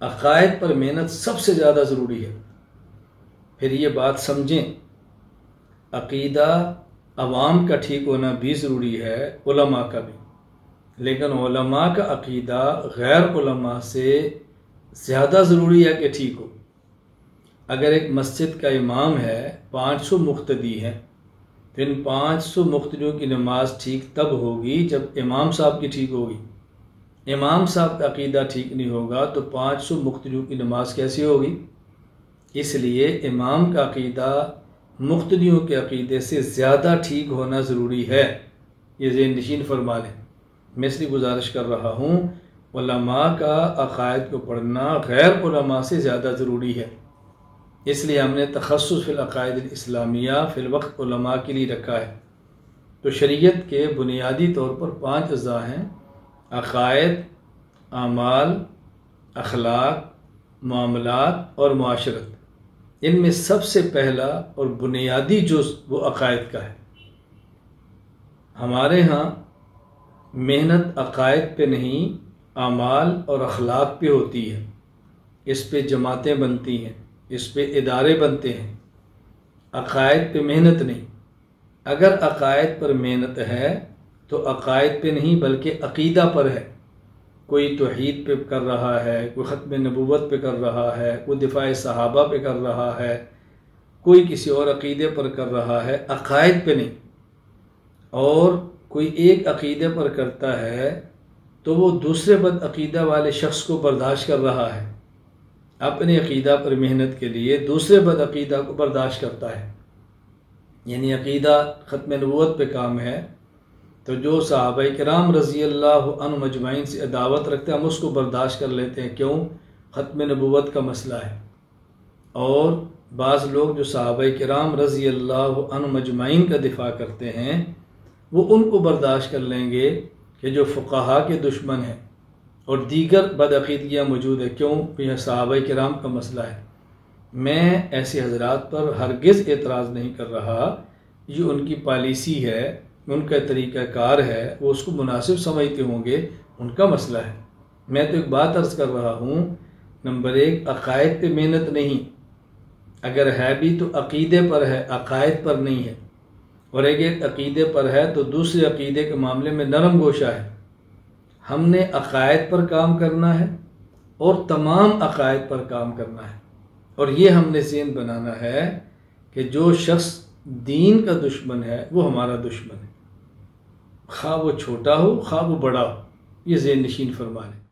अकायद पर मेहनत सबसे ज़्यादा ज़रूरी है। फिर ये बात समझें, अकीदा अवाम का ठीक होना भी ज़रूरी है, उलमा का भी। लेकिन उलमा का अकीदा गैर उलमा से ज़्यादा ज़रूरी है कि ठीक हो। अगर एक मस्जिद का इमाम है, पाँच सौ मुख्तदी हैं तो इन पाँच सौ मुख्तदियों की नमाज़ ठीक तब होगी जब इमाम साहब की ठीक होगी। इमाम साहब का अकीदा ठीक नहीं होगा तो पाँच सौ मुख्तदियों की नमाज़ कैसी होगी? इसलिए इमाम का अकीदा मुख्तदियों के अकीदे से ज़्यादा ठीक होना ज़रूरी है। ये जेन नशीन फरमा लें मैं इसलिए गुजारिश कर रहा हूँ का अकायद को पढ़ना गैर उलमा से ज़्यादा ज़रूरी है। इसलिए हमने तखस फ़िलक़ायद इस्लामिया फ़िलवक्त के लिए रखा है। तो शरीयत के बुनियादी तौर पर पाँच अज़ा हैं। अकायद आमाल अखलाक, मामलात और माशरत। इनमें सबसे पहला और बुनियादी जुज वो अकायद का है। हमारे यहाँ मेहनत अकायद पे नहीं आमाल और अखलाक पे होती है। इस पे जमातें बनती हैं, इस पे इदारे बनते हैं। अकायद पे मेहनत नहीं। अगर अकायद पर मेहनत है तो अकायद पे नहीं, बल्कि अकीदा पर है। कोई तोहीद पे कर रहा है, कोई ख़त्म नबूवत पे कर रहा है, कोई दिफा सहाबा पे कर रहा है, कोई किसी और अकीदे पर कर रहा है, अकायद पे नहीं। और कोई एक अकीदे पर करता है तो वो दूसरे बद अकीदा वाले शख्स को बर्दाश्त कर रहा है। अपने अकीदा पर मेहनत के लिए दूसरे बद अकीदा को बर्दाश्त करता है। यानी अकीदा ख़त्म नबूत पे काम है तो जो साहब कराम रज़ी अल्लाह मजमाइन से अदावत रखते हैं, हम उसको बर्दाश्त कर लेते हैं। क्यों? ख़त्म नबूत का मसला है। और बाज़ लोग जो साहब कराम रज़ी अल्लाह मजमाइन का दिफा करते हैं, वो उनको बर्दाश्त कर लेंगे कि जो फ़ुकाहा के दुश्मन हैं और दीगर बदअीदगियाँ मौजूद है। क्यों? यह साहब कराम का मसला है। मैं ऐसे हजरात पर हरगज़ एतराज़ नहीं कर रहा। ये उनकी पॉलिसी है उनका तरीक़ाकार है, वो उसको मुनासिब समझते होंगे, उनका मसला है। मैं तो एक बात अर्ज़ कर रहा हूँ, नंबर एक, अकायद पे मेहनत नहीं। अगर है भी तो अकीदे पर है, अकायद पर नहीं है। और एक एक अकीदे पर है तो दूसरे अकीदे के मामले में नरम गोशा है। हमने अकायद पर काम करना है और तमाम अकायद पर काम करना है। और ये हमने जेन बनाना है कि जो शख्स दीन का दुश्मन है, वो हमारा दुश्मन है। खा वो छोटा हो खा वो बड़ा हो। ये जेन नशीन फरमा लें